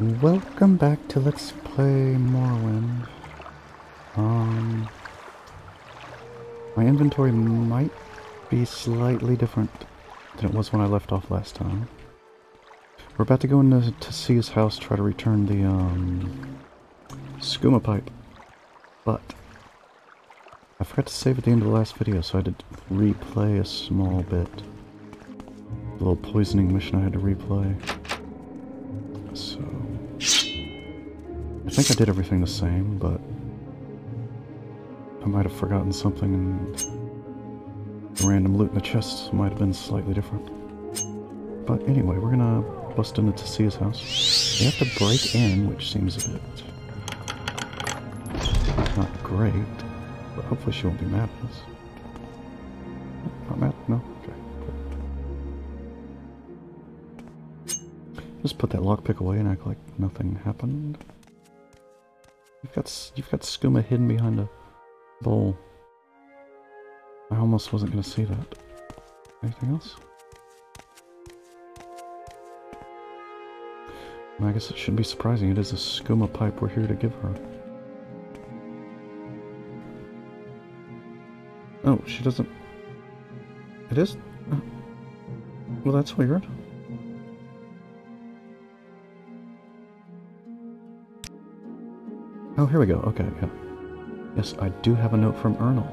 Welcome back to Let's Play Morrowind. Um, my inventory might be slightly different than it was when I left off last time. We're about to go into Tessia's house, try to return the, um, skooma pipe. But, I forgot to save at the end of the last video, so I had to replay a small bit. The little poisoning mission I had to replay. So, think I did everything the same, but I might have forgotten something and the random loot in the chests might have been slightly different. But anyway, we're gonna bust into Tessia's house. We have to break in, which seems a bit not great, but hopefully she won't be mad at us. Not mad? No? Okay. Just put that lockpick away and act like nothing happened. You've got you've got skooma hidden behind a bowl. I almost wasn't going to see that. Anything else? I guess it shouldn't be surprising. It is a skooma pipe we're here to give her. Oh, she doesn't... It is... Well, that's weird. Oh, here we go. Okay, yeah. Yes, I do have a note from Ernal.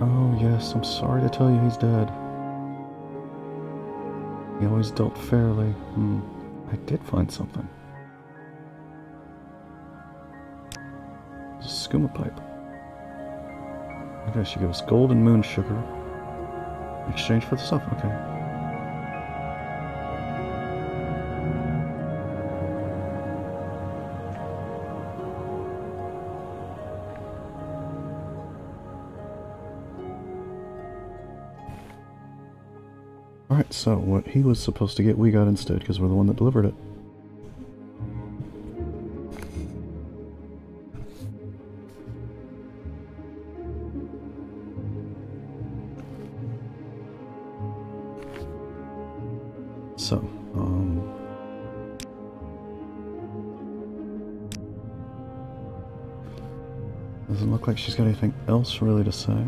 Oh, yes, I'm sorry to tell you he's dead. He always dealt fairly. Hmm. I did find something. It's a skooma pipe. Okay, she gives gold and moon sugar. In exchange for the stuff, okay. Alright, so what he was supposed to get, we got instead, because we're the one that delivered it. So, um... Doesn't look like she's got anything else really to say.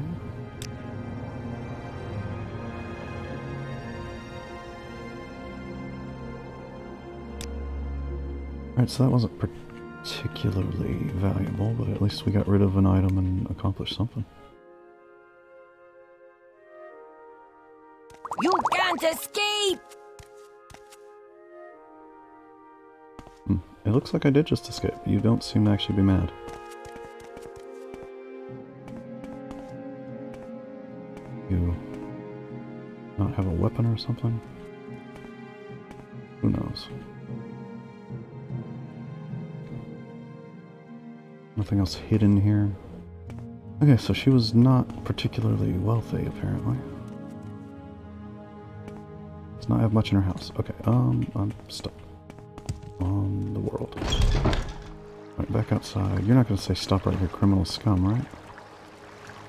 Alright, so that wasn't particularly valuable, but at least we got rid of an item and accomplished something. You can't escape! Hmm. It looks like I did just escape. You don't seem to actually be mad. You not have a weapon or something? Nothing else hidden here. Okay, so she was not particularly wealthy, apparently. Does not have much in her house. Okay, um, I'm stuck. On the world. Right, back outside. You're not going to say stop right here, criminal scum, right?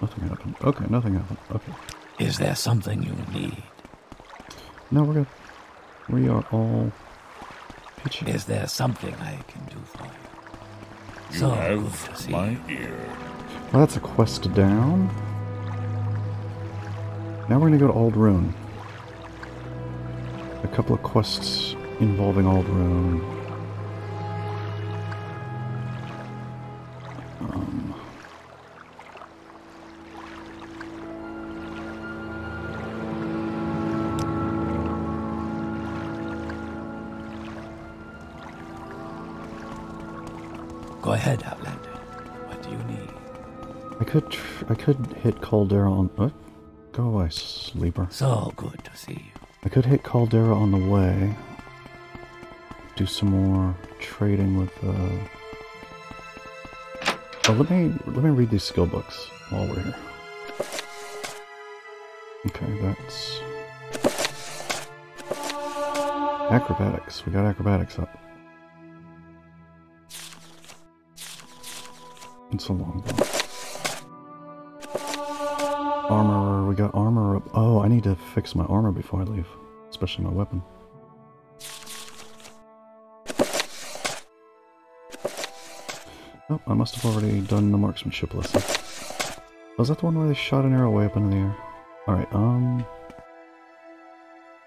Nothing happened. Okay, nothing happened. Okay. Is there something you need? No, we're good. We are all peachy. Is there something I can do for you? You So have good to see my ear. Well, that's a quest down. Now we're going to go to Ald'ruhn. A couple of quests involving Ald'ruhn. Caldera on. What? Go away, sleeper. So good to see you. I could hit Caldera on the way. Do some more trading with. Uh... Oh, let me let me read these skill books while we're here. Okay, that's acrobatics. We got acrobatics up. It's a long bow. Armor we got armor. Oh, I need to fix my armor before I leave. Especially my weapon. Oh, I must have already done the marksmanship lesson. Was that the one where they shot an arrow way up into the air? Alright, um...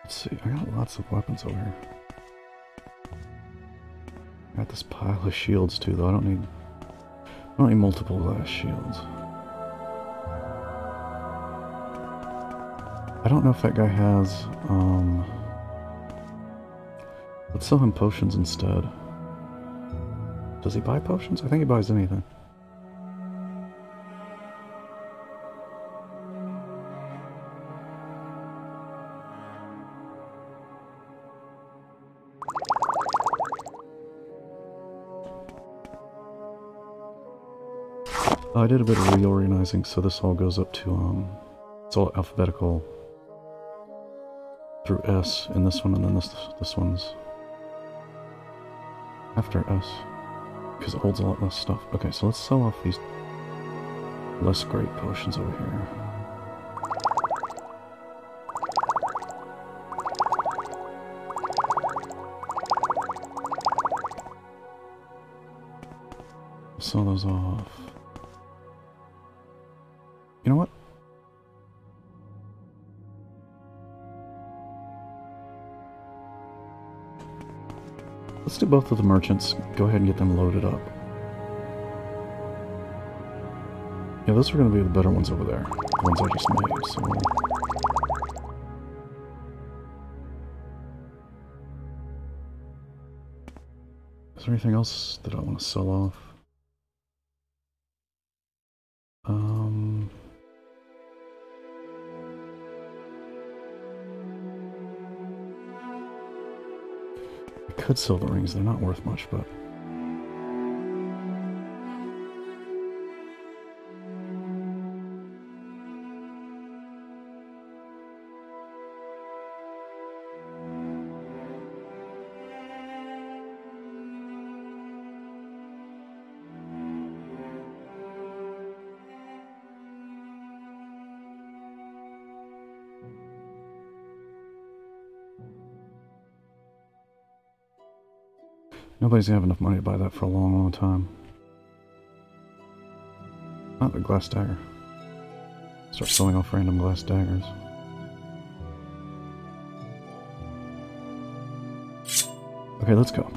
Let's see, I got lots of weapons over here. I got this pile of shields too, though. I don't need... I don't need multiple uh, shields. I don't know if that guy has, um... Let's sell him potions instead. Does he buy potions? I think he buys anything. I did a bit of reorganizing, so this all goes up to, um, it's all alphabetical through S in this one, and then this this one's after S because it holds a lot less stuff. Okay, so let's sell off these less great potions over here. Sell those off. Do both of the merchants. Go ahead and get them loaded up. Yeah, those are going to be the better ones over there. The ones I just made, so... Is there anything else that I want to sell off? I could sell the rings, they're not worth much, but... Gonna have enough money to buy that for a long, long time. Not the glass dagger. Start selling off random glass daggers. Okay, let's go.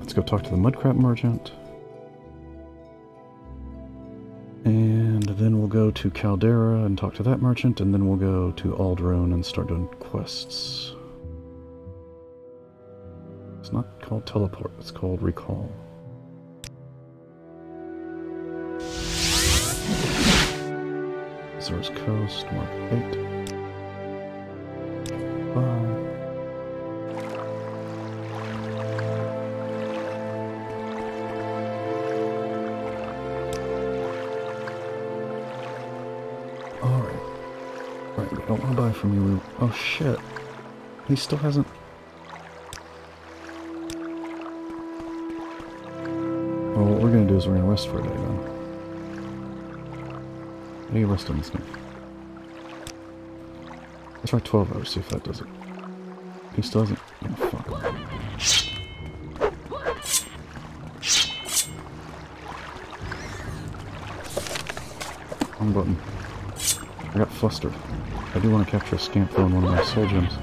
Let's go talk to the mudcrab merchant. And then we'll go to Caldera and talk to that merchant, and then we'll go to Ald'ruhn and start doing quests. Called teleport, it's called recall. Azura's Coast, Mark 8. Bye. Um, Alright. Right, we don't want to buy from you. Oh shit. He still hasn't... do is we're gonna rest for a day then. How do rest on this thing? Let's try 12 hours, see if that does it. He still hasn't... Oh, fuck. Wrong button. I got flustered. I do want to capture a scamp in one of my soul gems.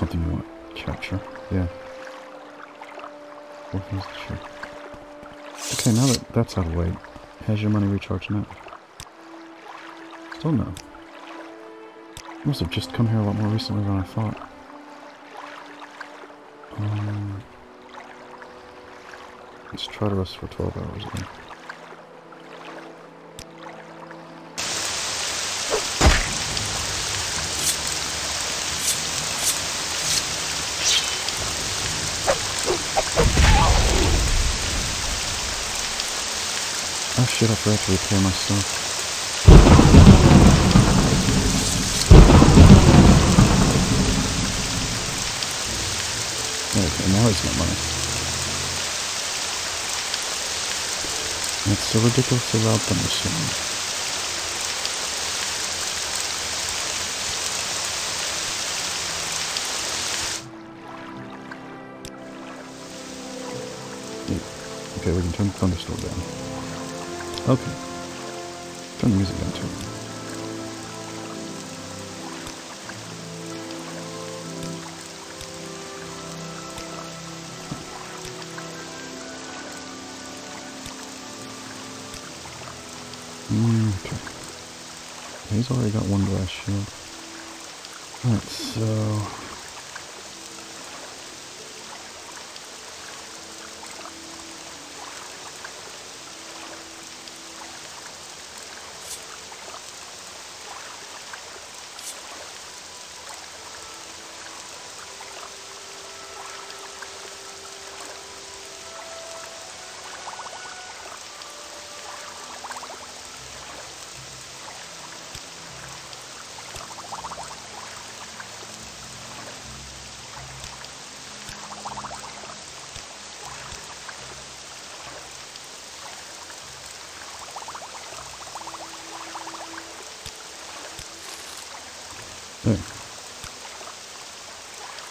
Something you want to capture. Yeah. What is the shirt? Okay, now that that's out of the way, has your money recharged now? Still no. Must have just come here a lot more recently than I thought. Um, let's try to rest for 12 hours again. Shit, I forgot to repair my stuff. Okay, now it's my money. It's so ridiculously loud thunderstorm. Okay, we can turn the thunderstorm down. Okay. Turn the music down too. Mm, okay. He's already got one glass shield. Alright, so... There.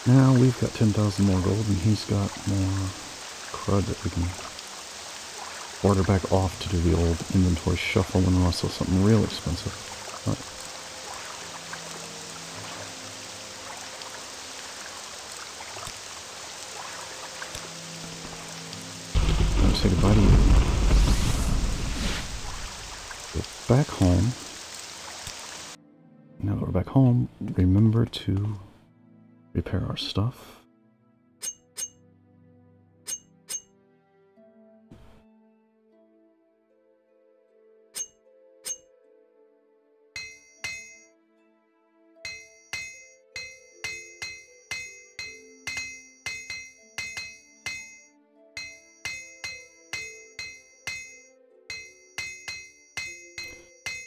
Now we've got 10,000 more gold and he's got more crud that we can order back off to do the old inventory shuffle and also something real expensive. Right. say goodbye to you. Go back home. Now that we're back home, remember to repair our stuff.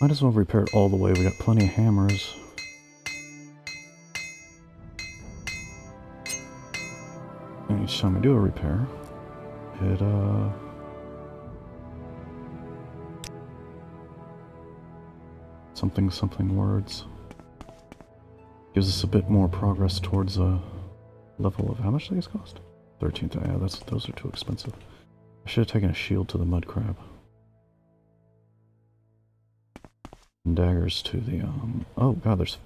Might as well repair it all the way. We got plenty of hammers. And each time we do a repair, it, uh... Something, something words. Gives us a bit more progress towards a level of... How much do these cost? 13th. Yeah, that's, those are too expensive. I should have taken a shield to the mud crab. Daggers to the, um... Oh, God, there's...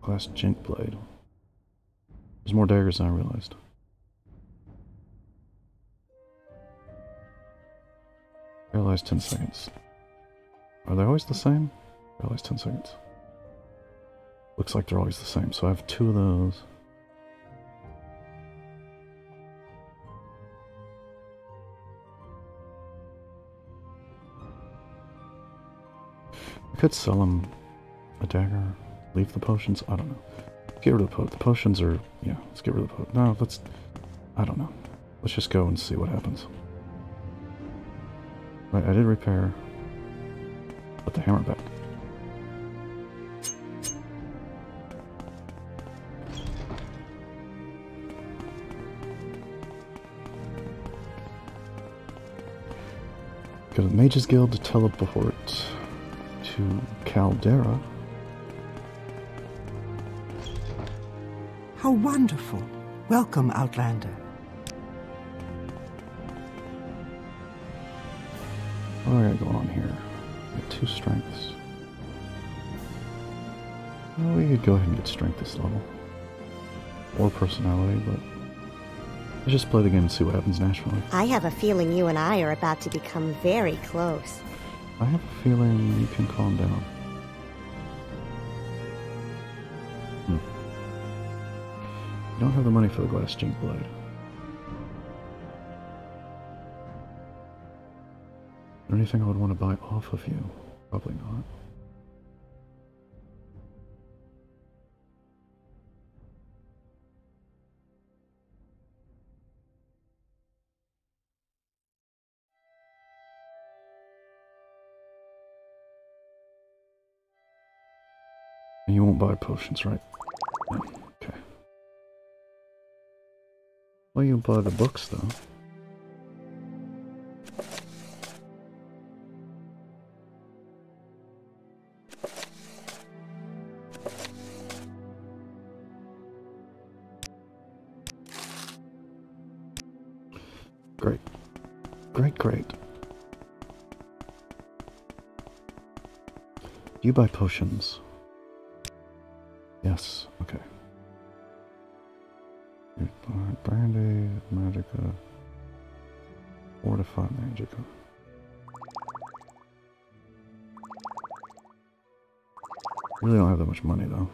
Glass jink blade. There's more daggers than I realized. Paralyze 10 seconds. Are they always the same? Paralyze 10 seconds. Looks like they're always the same, so I have two of those. Could sell him a dagger, leave the potions, I don't know. Get rid of the, po the potions are, yeah, let's get rid of the potions. No, let's, I don't know. Let's just go and see what happens. Right, I did repair. Put the hammer back. Go to the Mages Guild to teleport to Caldera. How wonderful. Welcome, Outlander. What do I got going on here? got two strengths. Well, we could go ahead and get strength this level. Or personality, but let's just play the game and see what happens naturally. I have a feeling you and I are about to become very close. I have a feeling you can calm down. Hmm. You don't have the money for the glass jink blade. anything I would want to buy off of you? Probably not. Won't buy potions, right? Okay. Well, you buy the books, though. Great. Great, great. You buy potions? Yes, okay. You buy Brandy, Magicka, Fortify Magicka. Really don't have that much money though.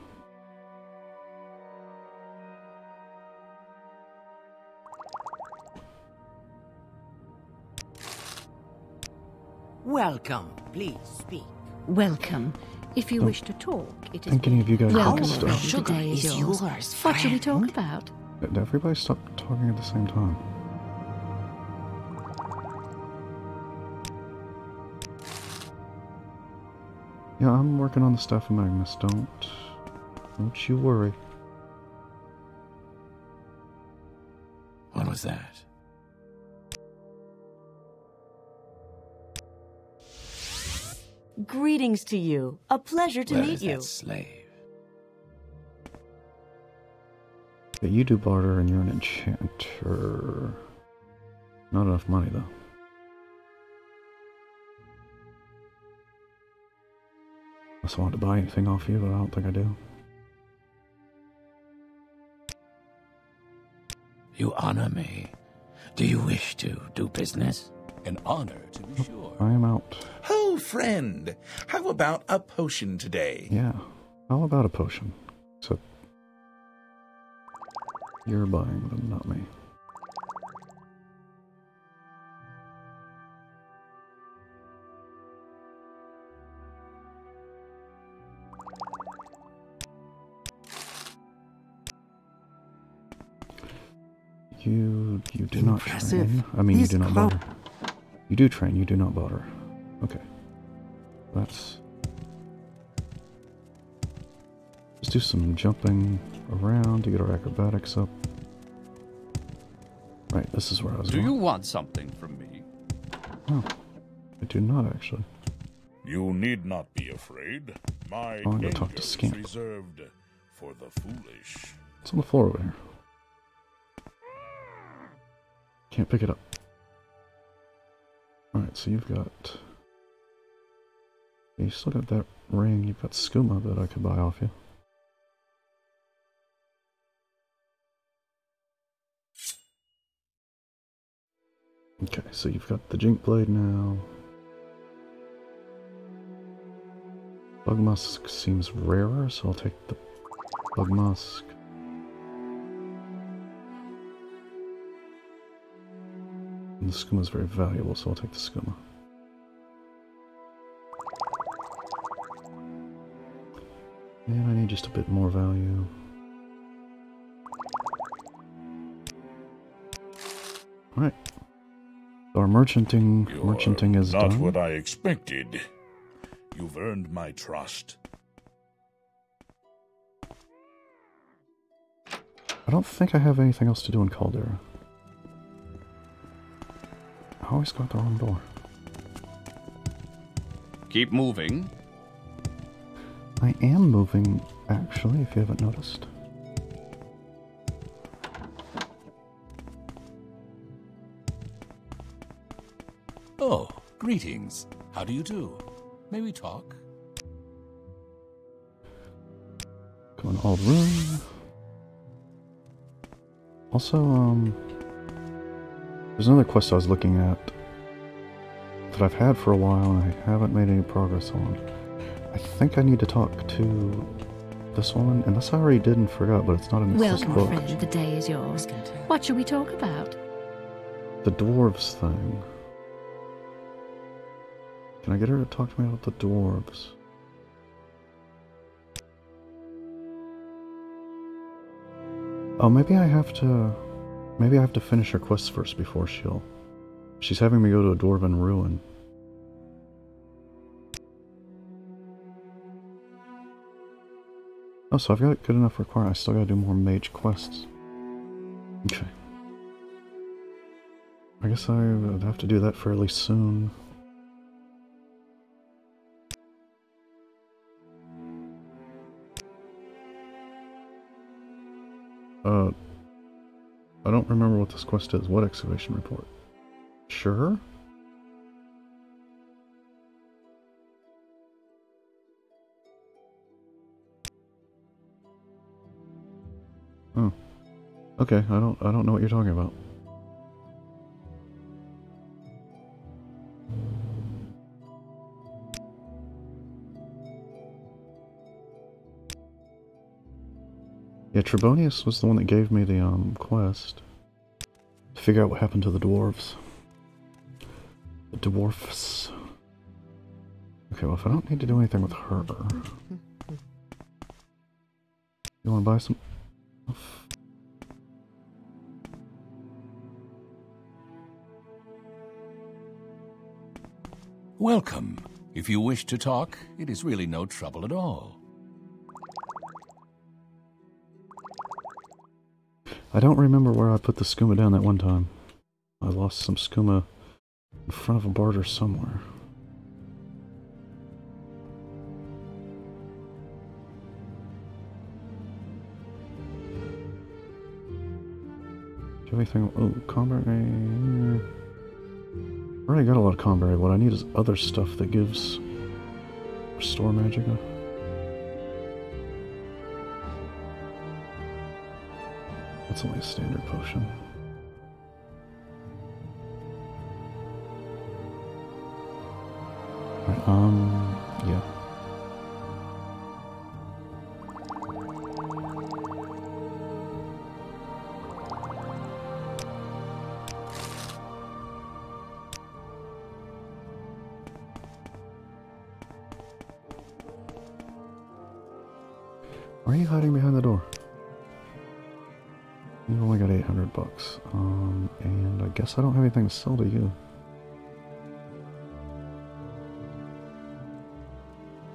Welcome. Please speak. Welcome. If you Don't wish to talk, it is. think any of you guys Welcome, like Our stuff. friend. The is is yours. yours, What should we talk about? Did everybody stop talking at the same time? Yeah, I'm working on the stuff in Magnus. Don't, don't you worry. What was that? Greetings to you. A pleasure to Where meet is you. that slave? Yeah, you do barter and you're an enchanter. Not enough money though. Unless I want to buy anything off you, but I don't think I do. You honor me. Do you wish to do business? An honor, to be oh, sure. I am out. Friend, how about a potion today? Yeah. How about a potion? Except you're buying them, not me. You you do not train. I mean, These you do not clo- barter. You do train. You do not bother. Okay, that's. Let's do some jumping around to get our acrobatics up. Right, this is where I was Do going. you want something from me? No, I do not actually. You need not be afraid. My Oh, I'm gonna talk to danger is Scamp. reserved for the foolish. It's on the floor over here. Can't pick it up. Alright, so you've got. You still got that ring. You've got skooma that I could buy off you. Okay, so you've got the Jink Blade now. Bug Musk seems rarer, so I'll take the Bug Musk. And the skooma is very valuable, so I'll take the skooma. And I need just a bit more value. Alright. Our merchanting You're merchanting is not done. what I expected. You've earned my trust. I don't think I have anything else to do in Caldera. I always go out the wrong door. Keep moving. I am moving, actually, if you haven't noticed. Oh, greetings. How do you do? May we talk? Go in old room. Also, um, there's another quest I was looking at that I've had for a while and I haven't made any progress on. I think I need to talk to this woman, unless I already did and forgot, but it's not in this Welcome, book. friend. The day is yours. What shall we talk about? The dwarves thing. Can I get her to talk to me about the dwarves? Oh, maybe I have to. Maybe I have to finish her quest first before she'll. She's having me go to a dwarven ruin. Oh, so I've got good enough requirement. I still gotta do more mage quests. Okay. I guess I would have to do that fairly soon. Uh, I don't remember what this quest is. What excavation report? Sure. Oh. Okay, I don't I don't know what you're talking about. Yeah, Trebonius was the one that gave me the um quest. To figure out what happened to the dwarves. The dwarfs. Okay, well if I don't need to do anything with her. You wanna buy some Welcome. If you wish to talk, it is really no trouble at all. I don't remember where I put the skooma down that one time. I lost some skooma in front of a barter somewhere. Anything? Oh. I already got a lot of Comberry. What I need is other stuff that gives Restore magic. That's only a standard potion. Um, I don't have anything to sell to you.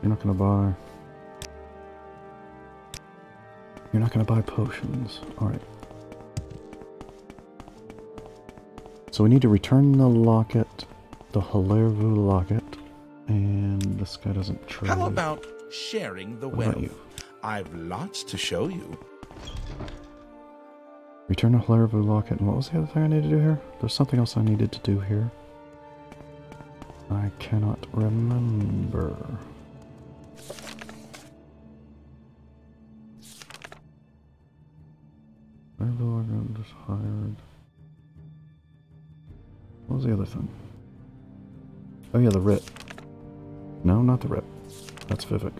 You're not gonna buy... You're not gonna buy potions. Alright. So we need to return the locket, the Hilarvu locket, and this guy doesn't trade. How about sharing the about wealth? I've lots to show you. Return the Hilarvu locket, and what was the other thing I need to do here? There's something else I needed to do here. I cannot remember. Hilarvu locket just hired. What was the other thing? Oh yeah, the writ. No, not the writ. That's Vivec.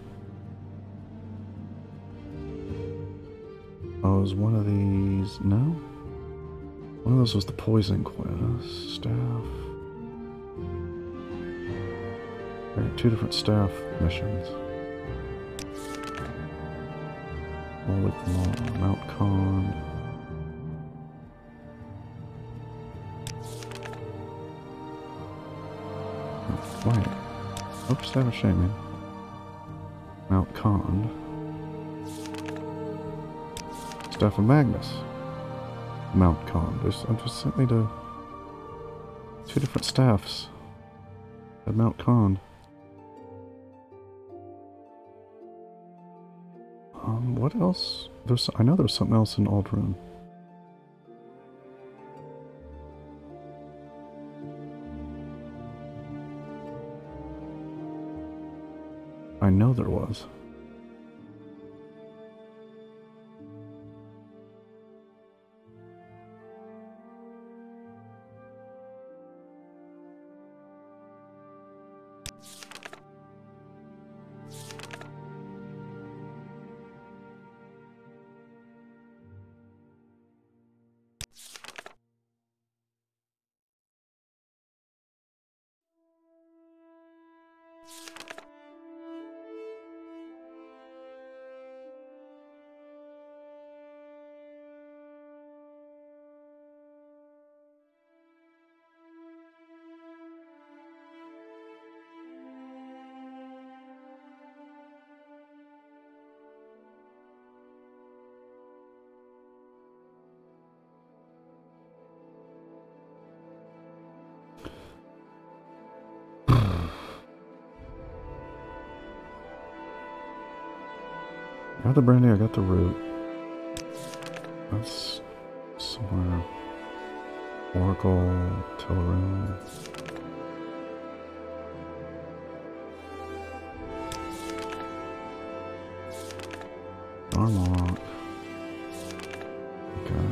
Poison quest. Staff. Are two different staff missions. Mount. Oh, wait. Oops, that was shaming. Mount Kand. Staff of Magnus. Mount Kand. There's, I've just sent me to two different staffs at Mount Kand. Um, what else? There's, I know there's something else in Ald'ruhn. I know there was. Got the brandy, I got the root. That's somewhere. Oracle, Teleroom. Armlock. Okay.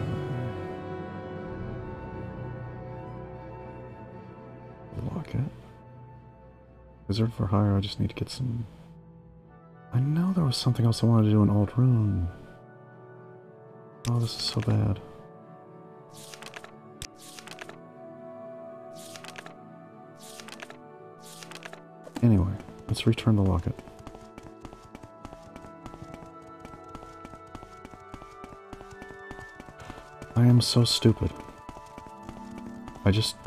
Lock it. Wizard for hire, I just need to get some... I was something else I wanted to do in Ald'ruhn. Oh, this is so bad. Anyway, let's return the locket. I am so stupid. I just...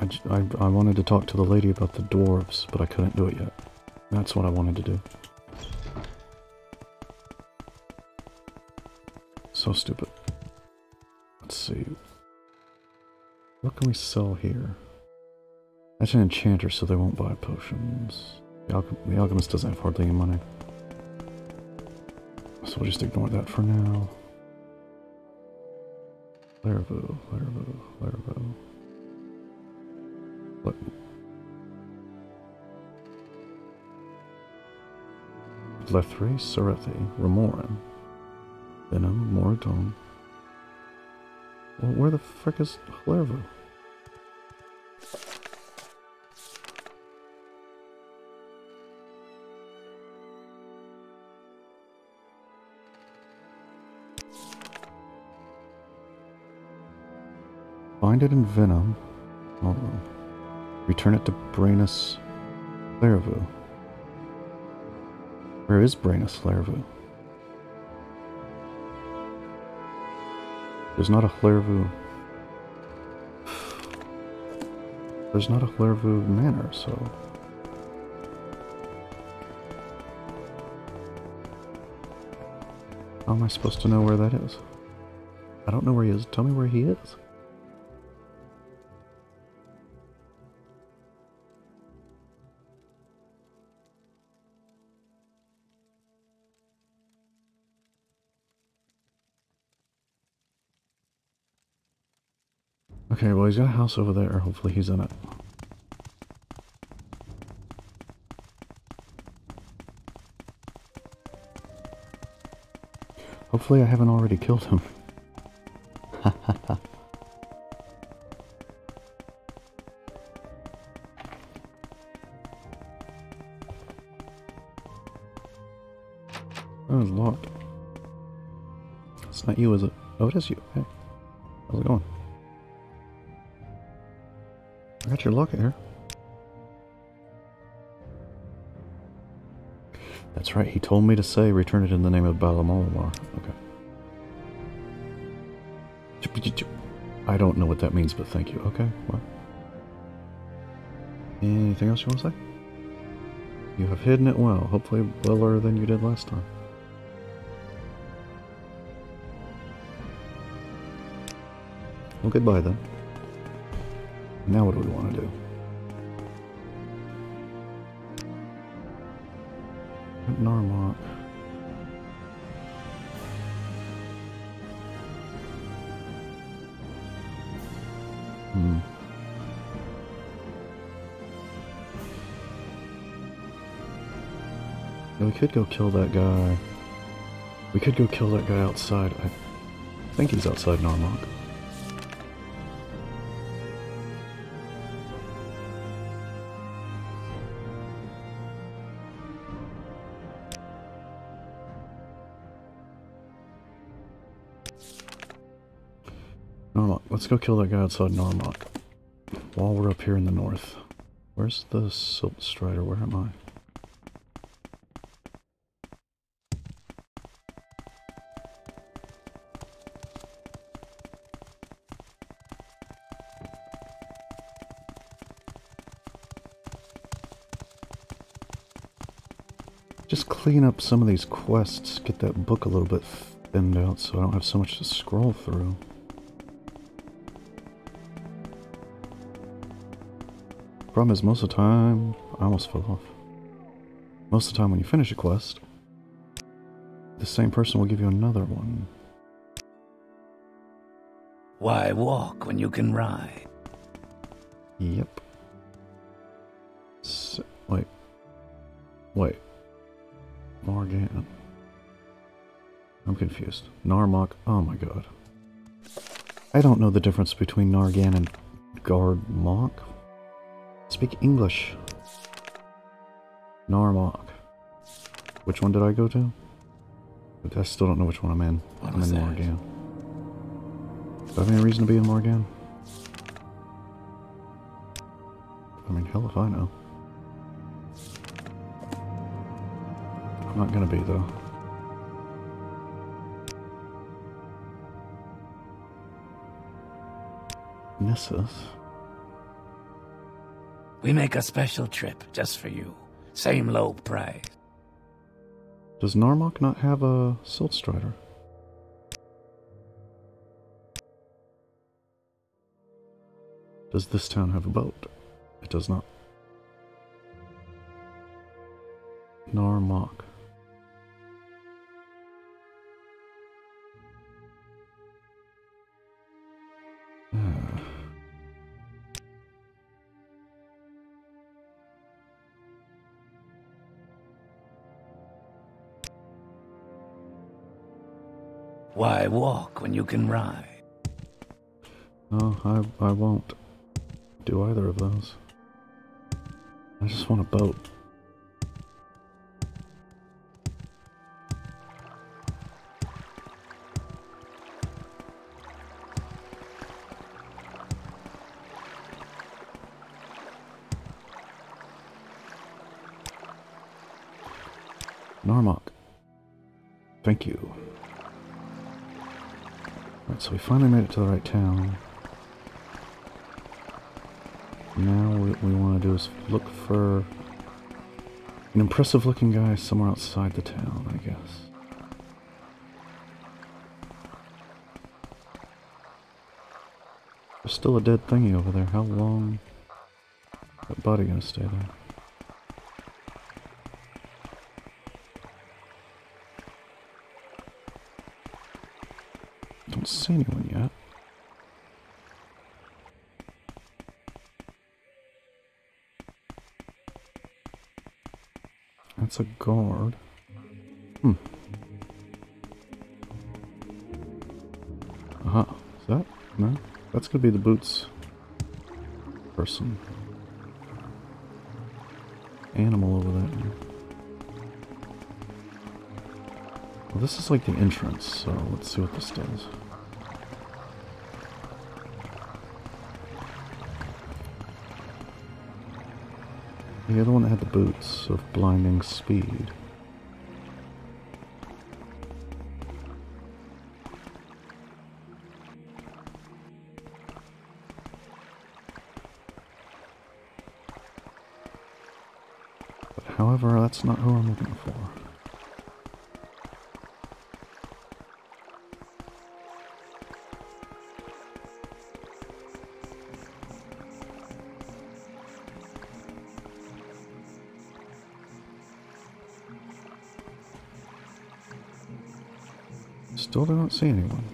I, I wanted to talk to the lady about the dwarves, but I couldn't do it yet. That's what I wanted to do. So stupid. Let's see. What can we sell here? That's an enchanter, so they won't buy potions. The, the alchemist doesn't have hardly any money. So we'll just ignore that for now. Laravel, Laravel, Laravel. What? Llethri, Sarethi, Ramoran, Venim, Moraton. Well, where the frick is Laravel? Find it in Venim. Hold on. Return it to Brainus Laravu. Where is Brainus Laravu? There's not a Laravu. There's not a Laravu manor, so. How am I supposed to know where that is? I don't know where he is. Tell me where he is. He's got a house over there. Hopefully, he's in it. Hopefully, I haven't already killed him. Oh, it's locked. It's not you, is it? Oh, it is you. Got your locket here. That's right, he told me to say return it in the name of Balamolomar. Okay. I don't know what that means, but thank you. Okay, well. Anything else you want to say? You have hidden it well, hopefully better than you did last time. Well, goodbye then. Now what do we want to do? Narmok. Hmm. We could go kill that guy. We could go kill that guy outside. I think he's outside Narmok. Let's go kill that guy outside Narmok. While we're up here in the north. Where's the Silt Strider? Where am I? Just clean up some of these quests, get that book a little bit thinned out so I don't have so much to scroll through. Problem is, most of the time, I almost fell off. Most of the time when you finish a quest, the same person will give you another one. Why walk when you can ride? Yep. So, wait. Wait. Maar Gan. I'm confused. Gnaar Mok. Oh my god. I don't know the difference between Nargan and Guard Mok. Speak English. Gnaar Mok. Which one did I go to? But I still don't know which one I'm in. What I'm in that? Maar Gan. Do I have any reason to be in Maar Gan? I mean, hell if I know. I'm not gonna be, though. Nissus? We make a special trip just for you. Same low price. Does Gnaar Mok not have a Silt Strider? Does this town have a boat? It does not. Gnaar Mok. Why walk when you can ride? No, I, I won't do either of those. I just want a boat. Finally made it to the right town. Now what we want to do is look for an impressive looking guy somewhere outside the town, I guess. There's still a dead thingy over there. How long that body gonna stay there? Don't see anyone yet. That's a guard. Hmm. Uh-huh. Is that? No? That's gonna be the boots person. Animal over there. Well, this is like the entrance, so let's see what this does. The other one had the boots of blinding speed. However, that's not who I'm looking for. Don't see anyone.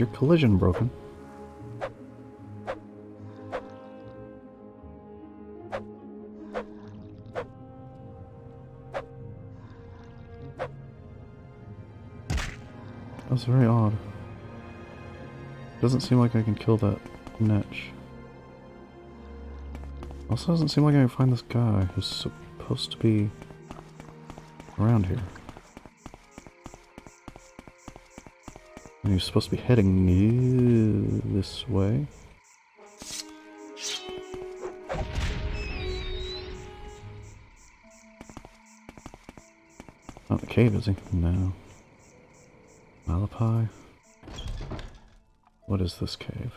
your collision broken? That's very odd. Doesn't seem like I can kill that Netch. Also doesn't seem like I can find this guy who's supposed to be around here. And he's supposed to be heading this way. Not the cave, is he? No. Malapai? What is this cave?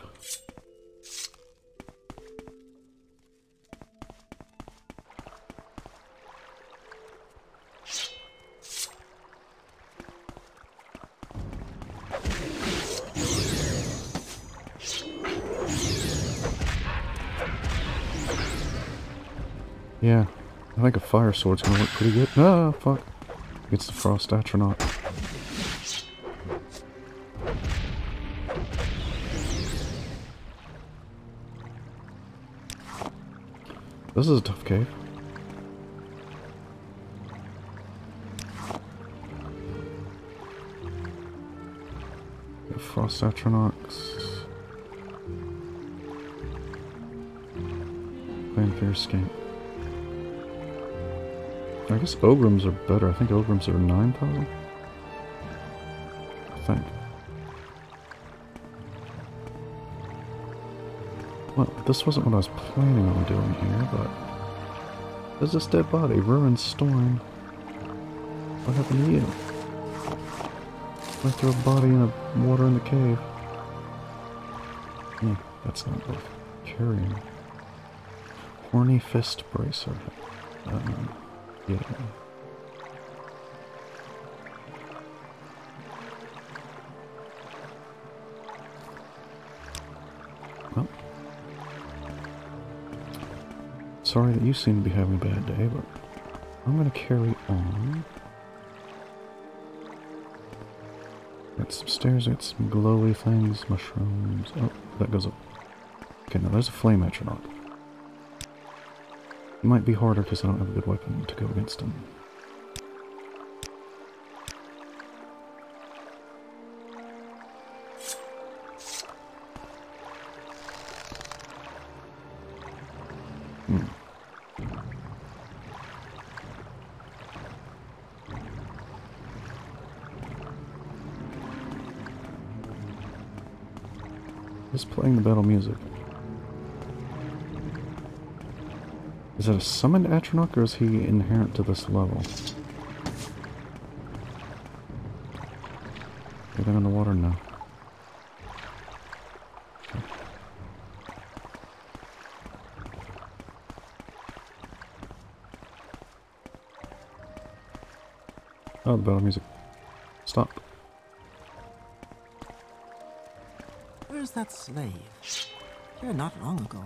Fire sword's gonna look pretty good. Ah, fuck. It's the Frost Atronach. This is a tough cave. Frost Atronachs. Vampire Skank. I guess Ogrims are better. I think Ogrims are 9,000. I think. Well, this wasn't what I was planning on doing here, but... There's this dead body, Ruined Storm. What happened to you? I threw a body in the water in the cave. Yeah, that's not worth carrying. Horny Fist Bracer. Um, yeah. Well. Sorry that you seem to be having a bad day, but I'm gonna carry on. Got some stairs, got some glowy things, mushrooms. Oh, that goes up. Okay, now there's a flame atronach. It might be harder because I don't have a good weapon to go against him. Hmm. Just playing the battle music. Is that a summoned Atronach or is he inherent to this level? Get him in the water? No. Okay. Oh, the battle music. Stop. Where's that slave? Here not long ago.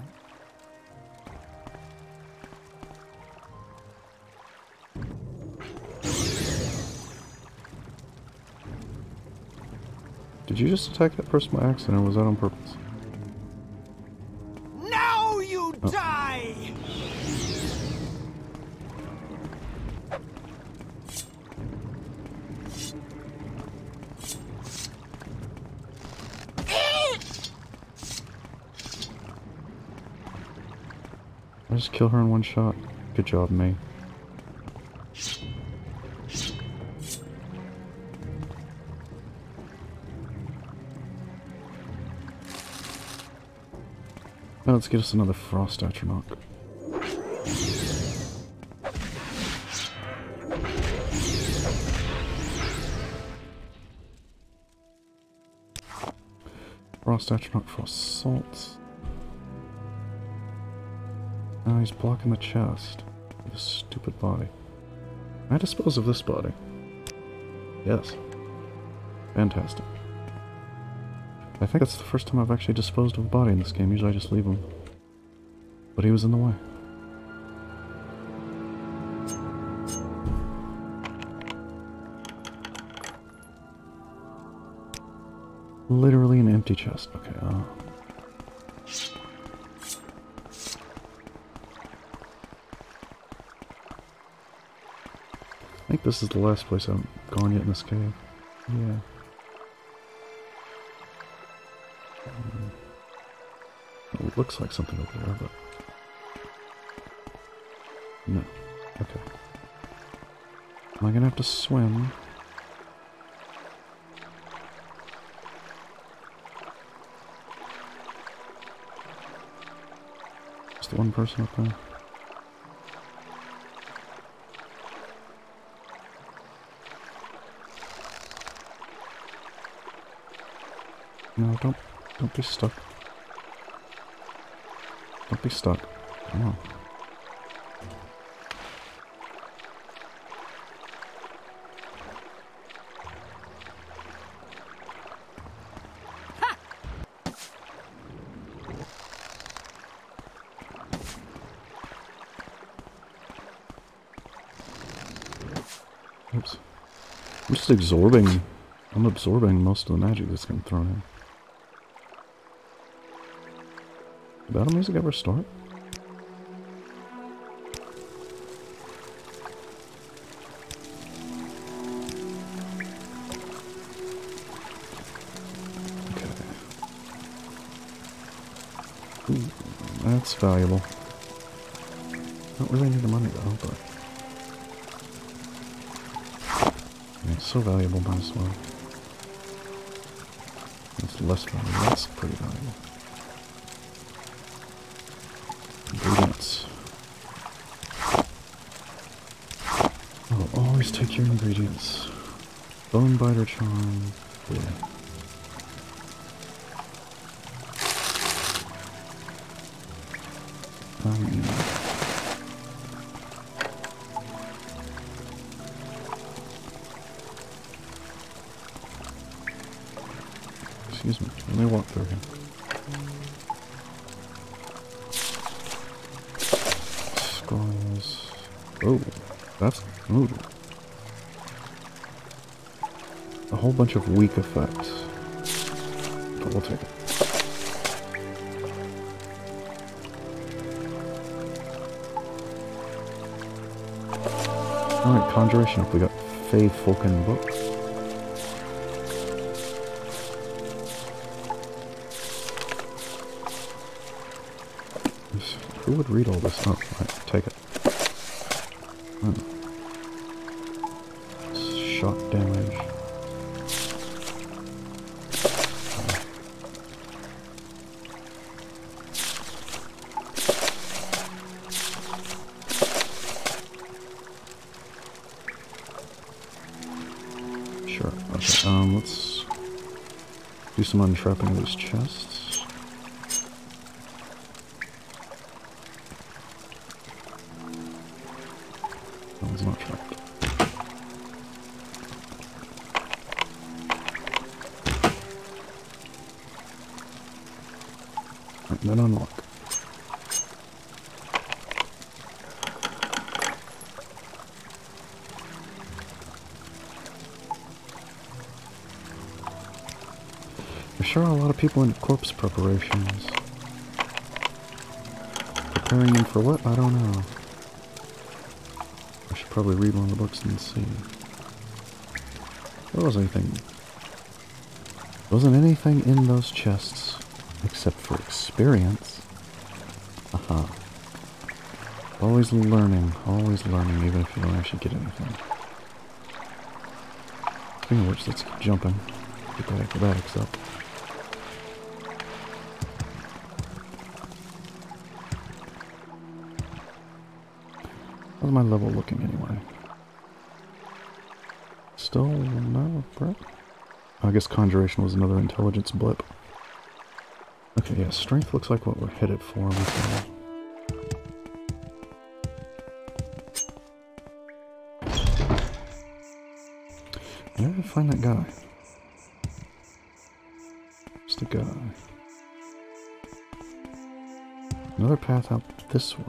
Did you just attack that person by accident or was that on purpose? Now you Oh. die! I just kill her in one shot. Good job, May. Let's get us another Frost Atronach. Frost Atronach for assault. Now ah, he's blocking the chest. This stupid body. I dispose of this body? Yes. Fantastic. I think that's the first time I've actually disposed of a body in this game. Usually I just leave him. But he was in the way. Literally an empty chest. Okay, uh... I think this is the last place I've gone yet in this cave. Yeah. Hmm. It looks like something over there, but no. Okay. Am I gonna have to swim? Just one person up there. No, don't don't be stuck. Don't be stuck. Come on. Oops. I'm just absorbing. I'm absorbing most of the magic that's getting thrown in. Battle music ever start? Okay. That's valuable. Don't really need the money though, but yeah, it's so valuable, might as well. It's less valuable. That's pretty valuable. Ingredients. Oh, ingredients. Bone biter charm. Yeah. A whole bunch of weak effects. But we'll take it. Alright, Conjuration up. We got Faye Fulkin book. Who would read all this? Oh, right, take it. Hmm. Shock damage. Some untrapping of these chests. People in corpse preparations. Preparing them for what? I don't know. I should probably read one of the books and see. There wasn't anything. Wasn't anything in those chests except for experience. Aha. Always learning, always learning, even if you don't actually get anything. Speaking of which, let's keep jumping. Get that acrobatics up. My level looking anyway? Still no, bro. I guess conjuration was another intelligence blip. Okay, yeah, strength looks like what we're headed for. Where did I find that guy? Just a guy. Another path out this way.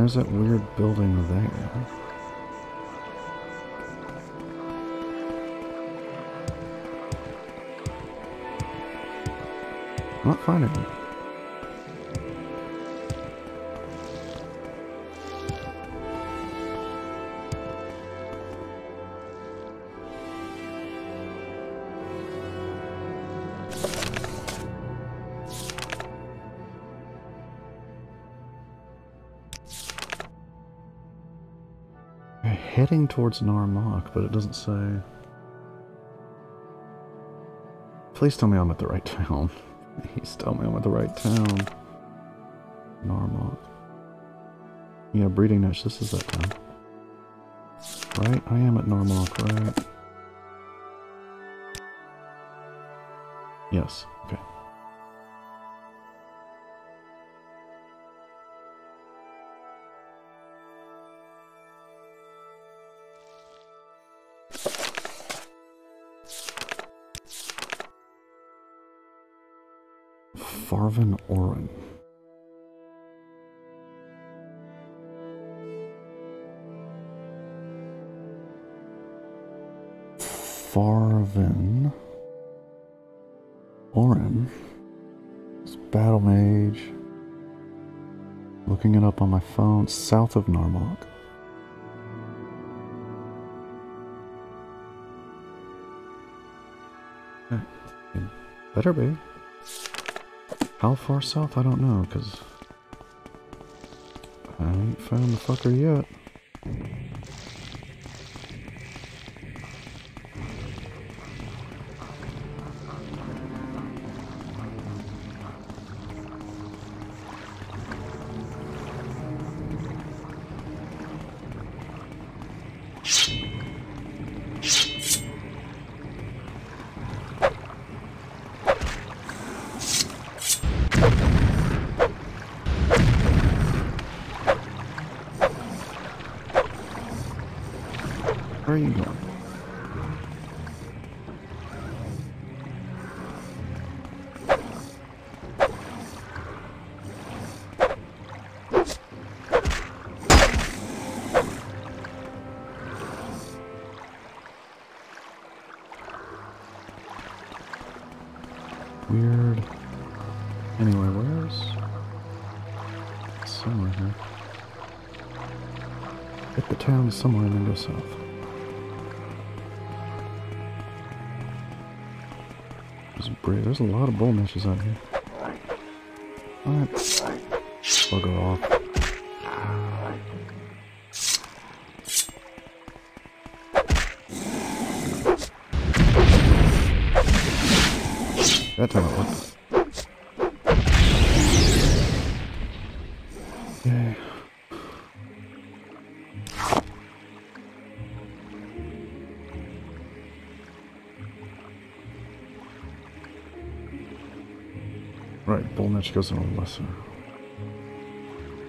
There's that weird building there. I'm not finding it. Heading towards Gnaar Mok, but it doesn't say. Please tell me I'm at the right town. Please tell me I'm at the right town. Gnaar Mok. Yeah, breeding nest. This is that town. Right? I am at Gnaar Mok, right? Yes. Okay. Looking it up on my phone. South of Gnaar Mok. Eh, It better be. How far south? I don't know, because I ain't found the fucker yet. Where are you going? Weird. Anyway, where's somewhere here? Hit the town somewhere and then go south. There's a. Lot of bull netches out here.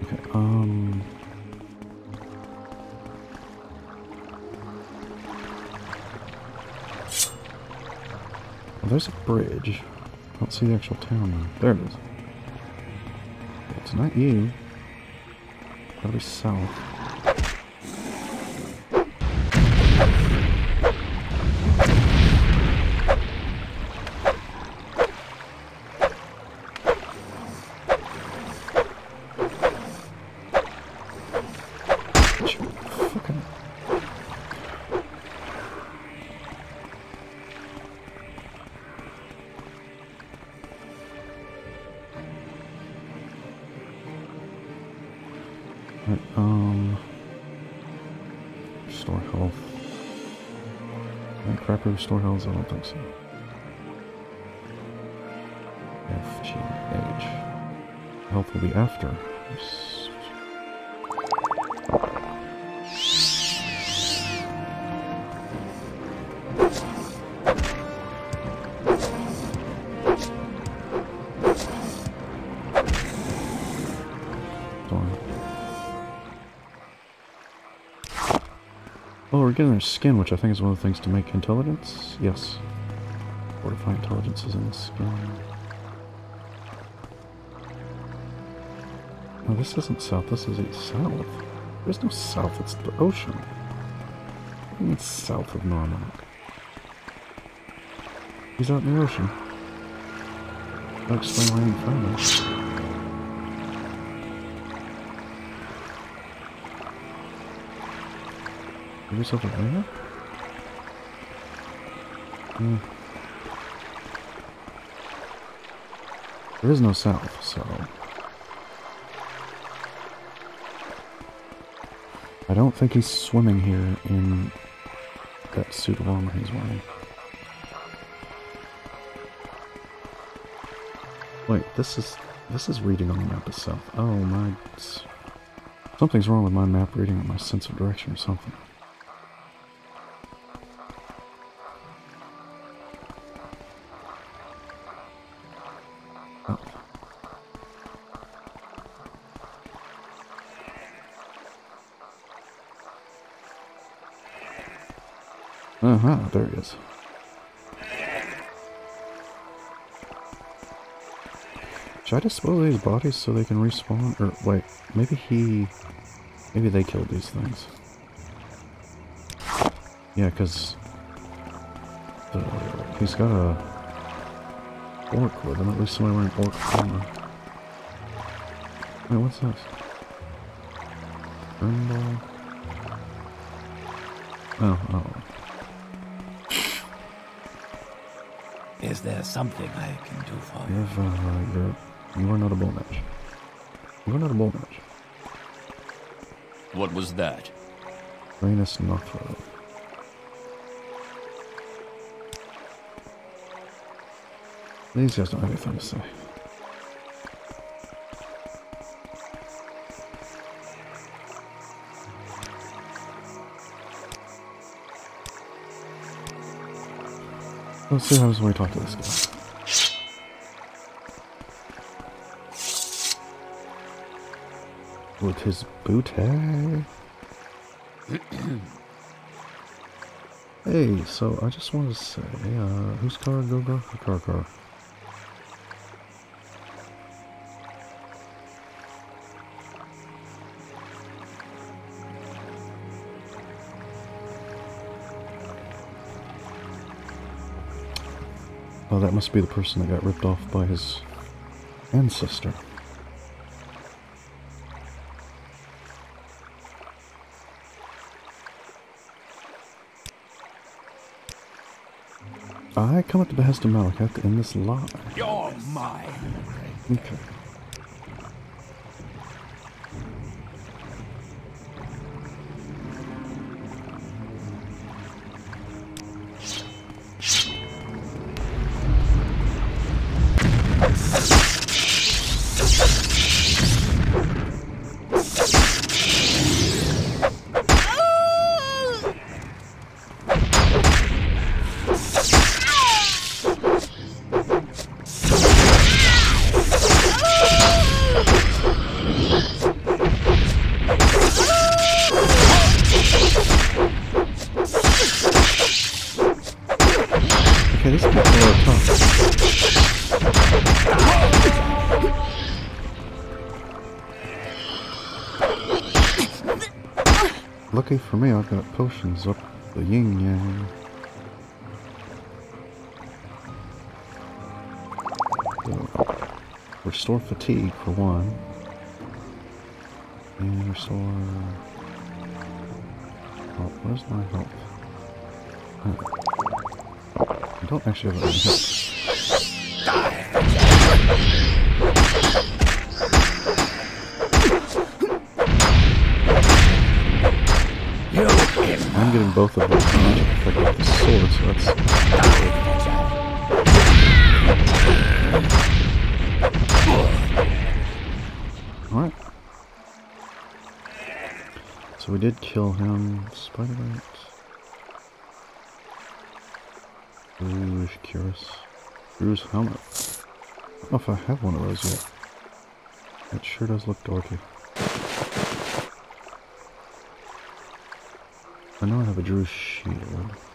Okay, um. Well, there's a bridge. I don't see the actual town. There it is. It's not you. Gotta be south. Can I don't think so. F, G, H. Health will be after. We're getting their skin, which I think is one of the things to make intelligence. Yes. Fortify intelligence is in the skin. No, this isn't south. This is east south. There's no south. It's the ocean. Do south of Normanok? He's out in the ocean. That'll explain why he didn't find us. It's over there? Hmm. There is no south, so... I don't think he's swimming here in that suit of armor he's wearing. Wait, this is this is reading on the map itself. Oh my, something's wrong with my map reading or my sense of direction or something. Should I dispose of these bodies so they can respawn? Or wait, maybe he, maybe they killed these things. Yeah, because he's got a orc with him. At least somebody wearing orc armor. Wait, what's this? Brimble. Oh, oh. Is there something I can do for You have, uh, you are not a bull netch. You are not a bull netch. What was that? Rhaenys Nothro. These guys don't have anything to say. Let's see how when we talk to this guy. With his booty. hey, so I just want to say, uh, whose car go go? Car car. Oh, that must be the person that got ripped off by his ancestor. I come at the behest of Malakat in this lie. You're mine. Okay, Restore fatigue for one. And restore. Oh, where's my health? Oh. I don't actually have any health. I'm getting both of magic effect with the sword, so that's did kill him. Spider. Rouge Cuirass. Rouge helmet. I don't know if I have one of those yet. It sure does look dorky. I know I have a Dreugh shield.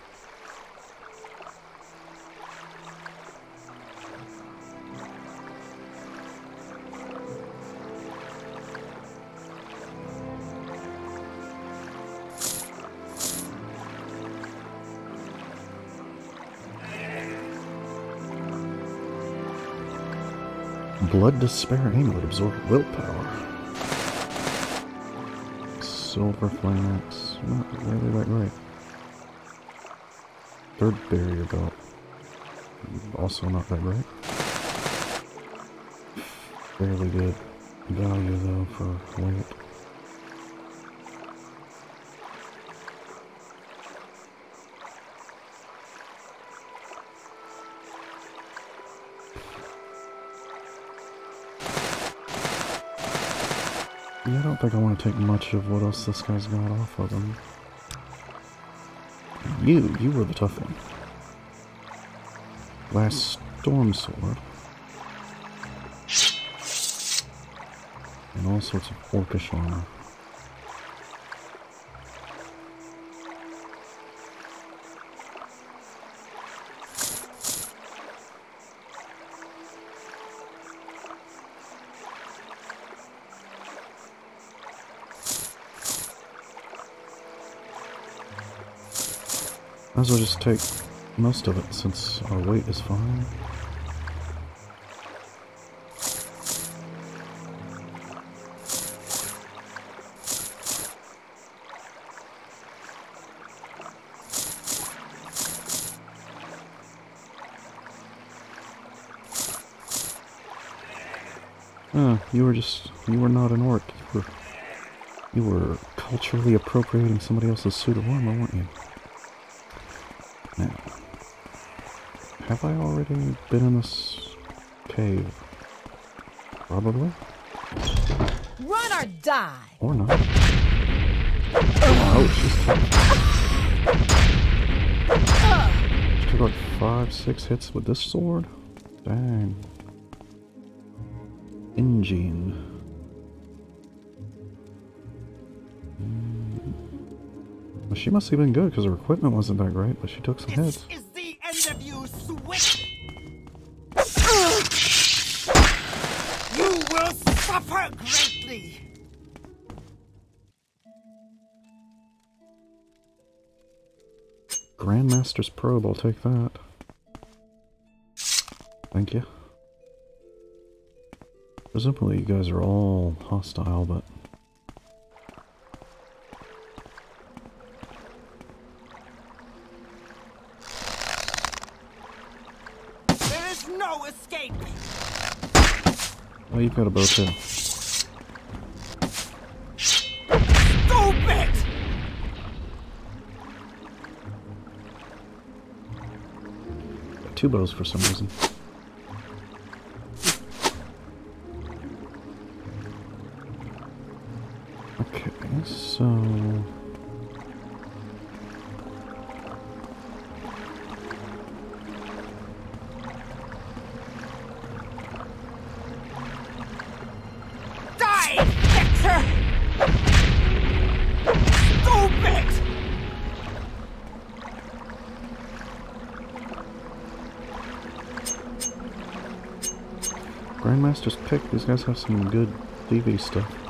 Blood Despair Amulet absorb willpower. Silver Flame Axe. Not really that great. Third Barrier Belt. Also not that great. Fairly good value though for weight. Don't think I want to take much of what else this guy's got off of him. You, you were the tough one. Last storm sword. And all sorts of orcish armor. Might as well just take most of it since our weight is fine. Ah, you were just, you were not an orc. You were, you were culturally appropriating somebody else's suit of armor, weren't you? I already been in this cave? Probably. Run or die! Or not. Oh, she's tough. She took like five, six hits with this sword? Dang. Engine. Mm. Well, she must have been good because her equipment wasn't that great, but she took some hits. Take that. Thank you. Presumably you guys are all hostile, but... There is no escape. Oh, you've got a bow too. Two bows for some reason. Guys have some good DV stuff.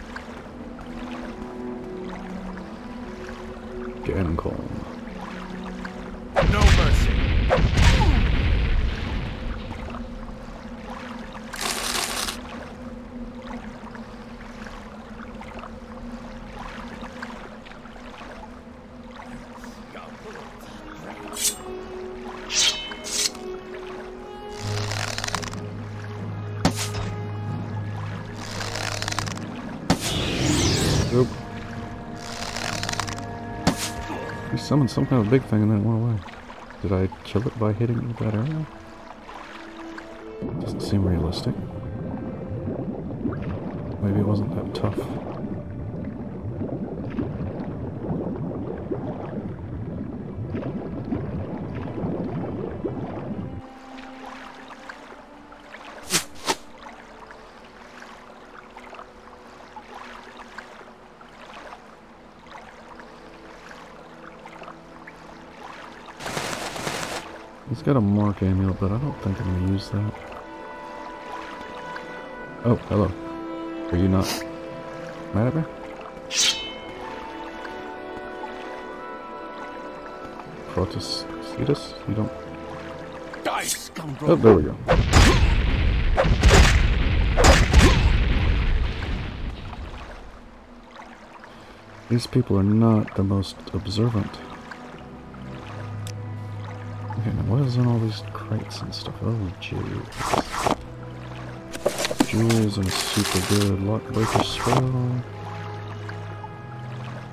Summoned some kind of big thing and then it went away. Did I kill it by hitting it with that arrow? Doesn't seem realistic. Maybe it wasn't that tough. Got a mark amulet, but I don't think I'm gonna use that. Oh, hello. Are you not mad at me? Protestus? You don't... Die, scoundrel! Oh, there we go. These people are not the most observant. In all these crates and stuff? Oh, jeez. Jewels and super good lockbreaker spell.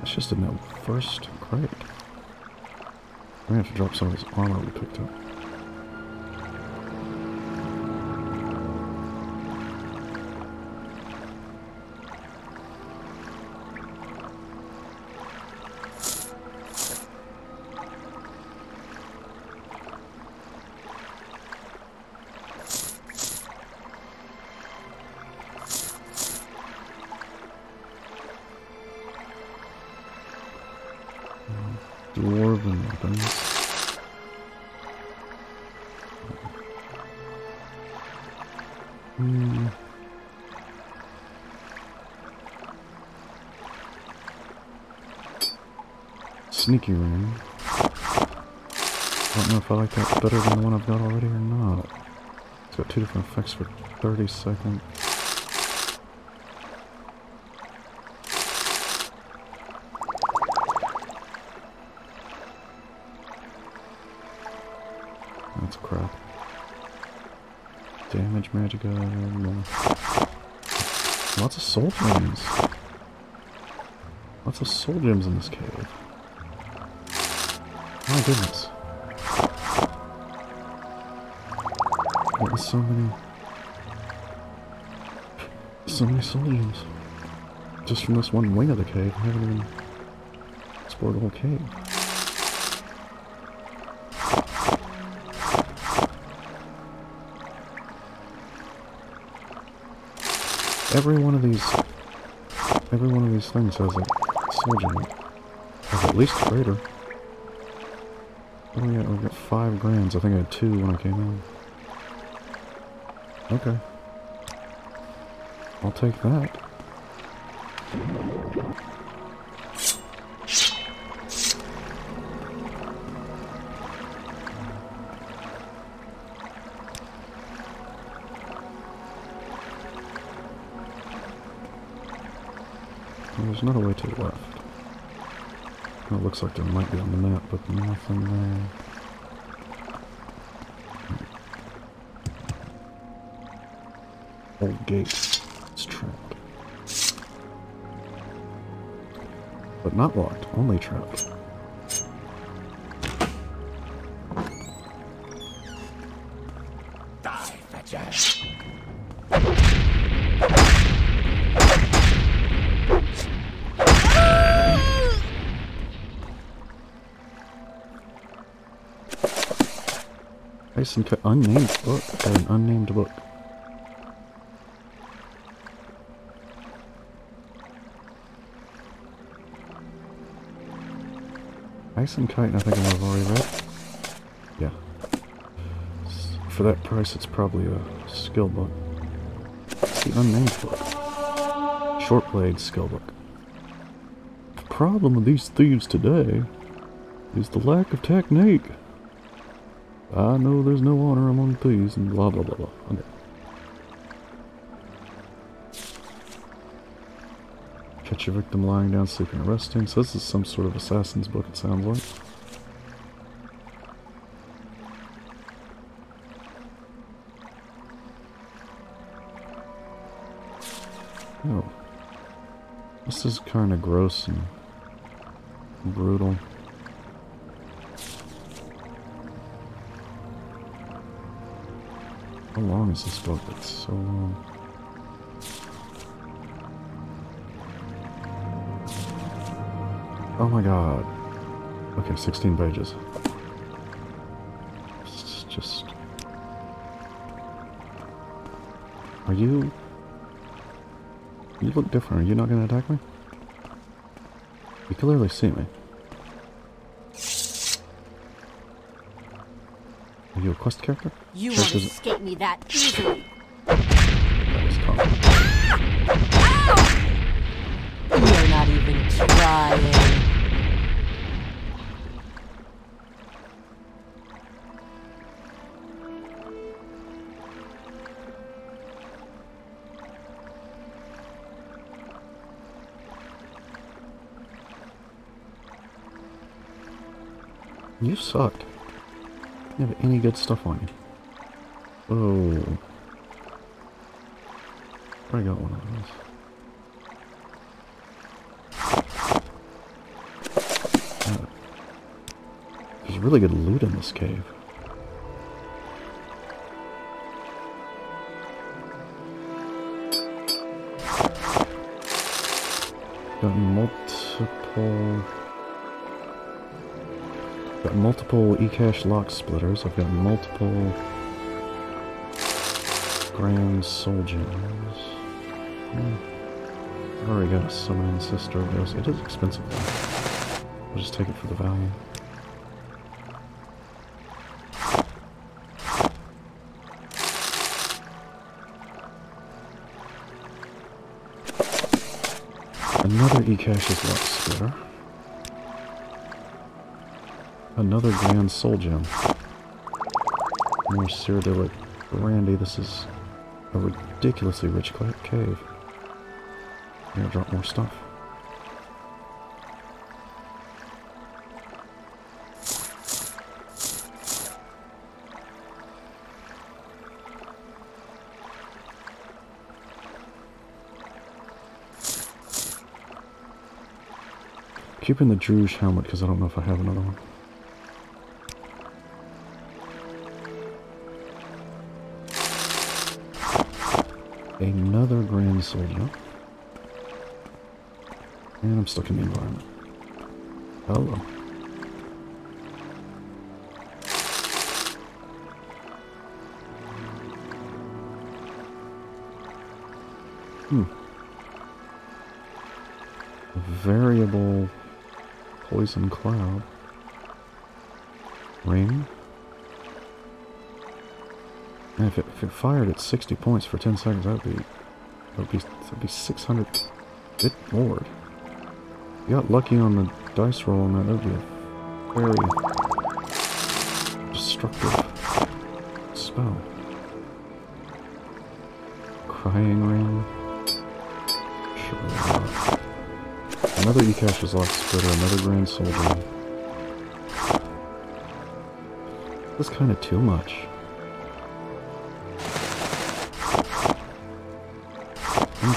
That's just in that first crate. Gonna have to drop some of this armor we picked up. Sneaky ring. I don't know if I like that better than the one I've got already or not. It's got two different effects for 30 seconds. That's crap. Damage, magic, uh. Lots of soul gems. Lots of soul gems in this cave. Goodness. What was so many... So many soul gems. Just from this one wing of the cave. I haven't even explored the whole cave. Every one of these, every one of these things has a gem. Has at least a greater. Oh yeah, we got five grands. I think I had two when I came in. Okay. I'll take that. Looks like there might be on the map, but nothing there. Old gate. It's trapped. But not locked, only trapped. Cut unnamed book. Got an unnamed book. Ice and Chitin, I think I've already read. Yeah. For that price, it's probably a skill book. It's the unnamed book. Short blade skill book. The problem with these thieves today is the lack of technique. I know there's no honor among thieves and blah blah blah blah. Okay. Catch your victim lying down, sleeping, or resting. So this is some sort of assassin's book, it sounds like. Oh. This is kind of gross and brutal. How long is this book? It's so long. Oh my god. Okay, 16 pages. It's just... Are you... You look different. Are you not going to attack me? You clearly see me. You a quest character? You won't escape me that easily. That was confident. You're not even trying. You suck. You have any good stuff on you. Oh. I got one of those. Uh, There's really good loot in this cave. Got multiple... I've got multiple Ekash lock splitters. I've got multiple grand soul gems. Hmm. I've already got a summoning sister of those. It is expensive though. I'll just take it for the value. Another Ekash's Lock Splitter. Another Grand Soul Gem. More Cyrodiilic Brandy. This is a ridiculously rich cave. I'm gonna drop more stuff. Keeping the Dreugh helmet because I don't know if I have another one. Another Grand Soul Gem. And I'm stuck in the environment. Hello. Hmm. A variable poison cloud. Ring. If it, if it fired at 60 points for 10 seconds, that would be, that would be, that would be 600. Good lord. You got lucky on the dice roll on that, that would be a very destructive spell. Crying ring. Sure. Another Ekash's Lock Splitter, another Grand Soul Gem. That's kind of too much.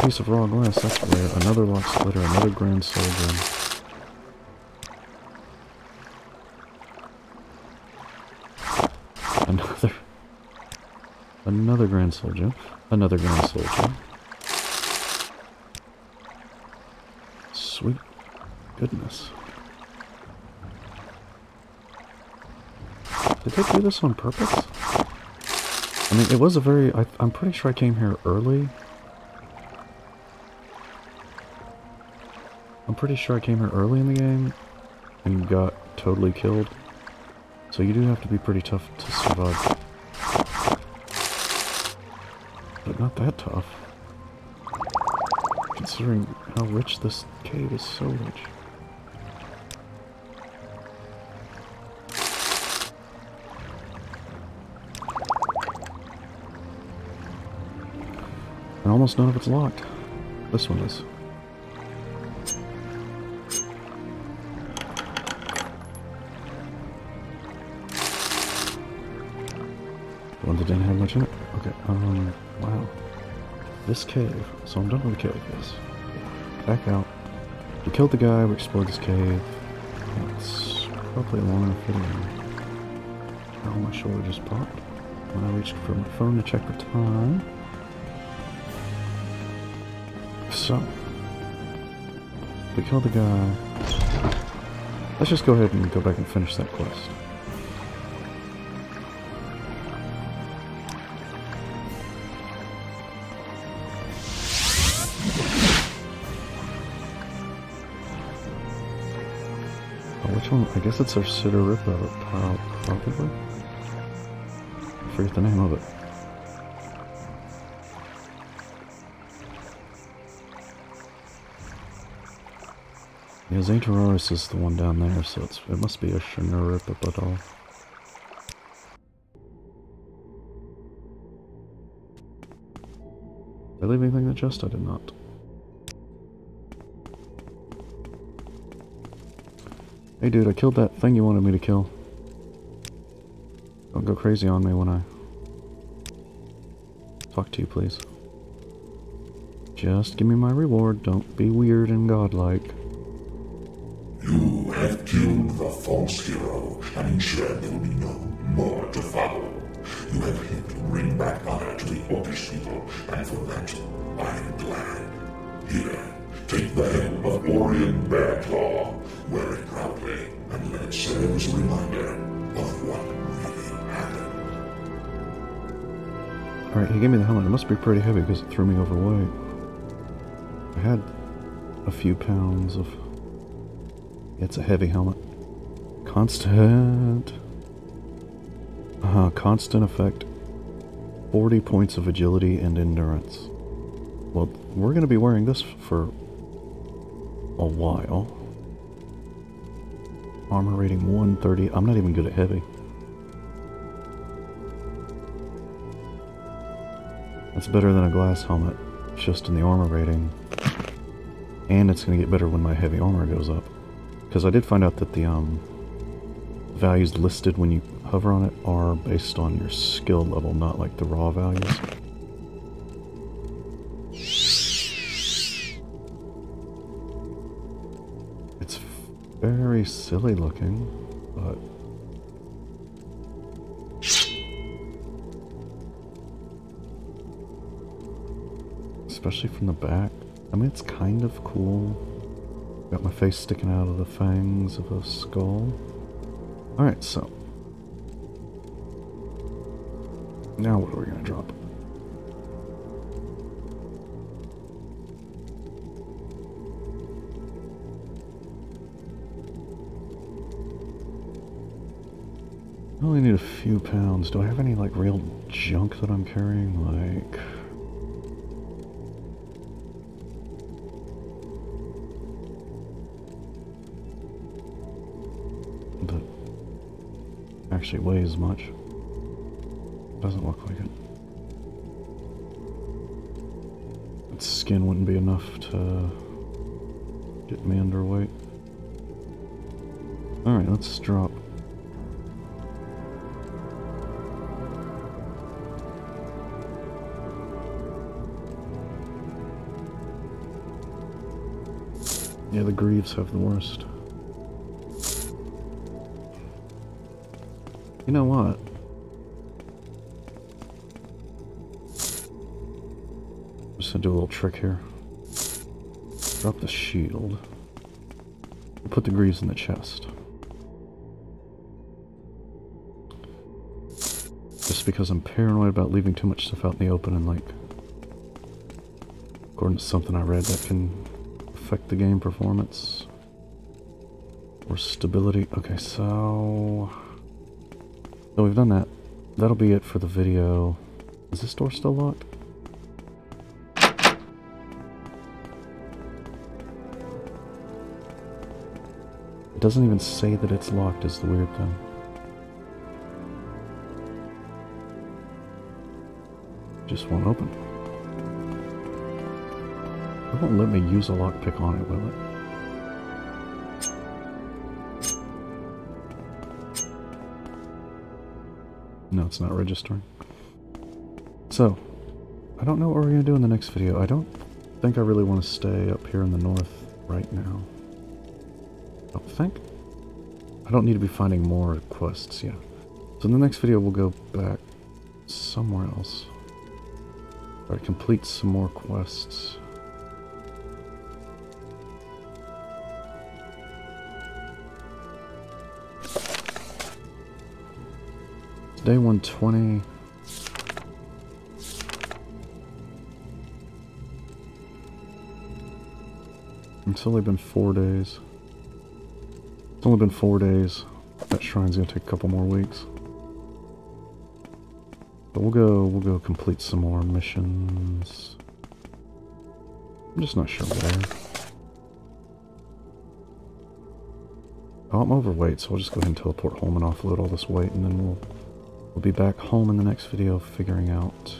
Piece of raw glass, that's rare. Another lock splitter, another grand soul gem. Another... Another grand soul gem. Another grand soul gem. Sweet goodness. Did they do this on purpose? I mean, it was a very... I, I'm pretty sure I came here early. Pretty sure I came here early in the game and got totally killed. So you do have to be pretty tough to survive. But not that tough. Considering how rich this cave is so rich. And almost none of it's locked. This one is. Um, wow. This cave. So I'm done with the cave, yes. Back out. We killed the guy, we explored this cave. It's probably long enough video. Oh, my shoulder just popped. When I reached for my phone to check the time. So. We killed the guy. Let's just go ahead and go back and finish that quest. Guess it's our Siddharippa, uh, probably? I forget the name of it. Yeah, Zainteroris is the one down there, so it's, it must be a Shinurippa Did I leave anything in the chest? I did not. Hey dude, I killed that thing you wanted me to kill. Don't go crazy on me when I talk to you, please. Just give me my reward. Don't be weird and godlike. You have killed the false hero and ensured there will be no more to follow. You have helped bring back honor to the Orcish people, and for that, I am glad. Here, take the helm of Oreyn Bearclaw, wear it proudly, and let it serve as a reminder of what really happened. Alright, he gave me the helmet. It must be pretty heavy because it threw me overweight. I had a few pounds of It's a heavy helmet. Constant. Uh, constant effect. 40 points of agility and endurance. Well, we're going to be wearing this for a while. Armor rating 130. I'm not even good at heavy. That's better than a glass helmet, just in the armor rating. And it's going to get better when my heavy armor goes up. Because I did find out that the um, values listed when you hover on it are based on your skill level, not like the raw values. Very silly looking, but... Especially from the back. I mean, it's kind of cool. Got my face sticking out of the fangs of a skull. Alright, so. Now what are we to drop? Only need a few pounds. Do I have any, like, real junk that I'm carrying? Like... That actually weighs much. Doesn't look like it. Its skin wouldn't be enough to get me underweight. Alright, let's drop. Greaves have the worst. You know what? I'm just gonna do a little trick here. Drop the shield. Put the greaves in the chest. Just because I'm paranoid about leaving too much stuff out in the open and like according to something I read that can affect the game performance or stability. Okay, so so we've done that. That'll be it for the video. Is this door still locked? It doesn't even say that it's locked is the weird thing. Just won't open. It won't let me use a lockpick on it, will it? No, it's not registering. So, I don't know what we're going to do in the next video. I don't think I really want to stay up here in the north right now. I don't think. I don't need to be finding more quests, yeah. So in the next video we'll go back somewhere else. Try to complete some more quests. Day 120. It's only been four days. It's only been four days. That shrine's gonna take a couple more weeks. But we'll go, we'll go complete some more missions. I'm just not sure where. Oh, I'm overweight, so I'll just go ahead and teleport home and offload all this weight, and then we'll We'll be back home in the next video figuring out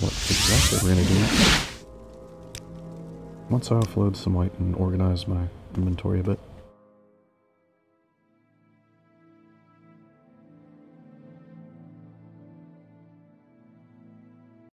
what exactly we're going to do. Once I offload some weight and organize my inventory a bit.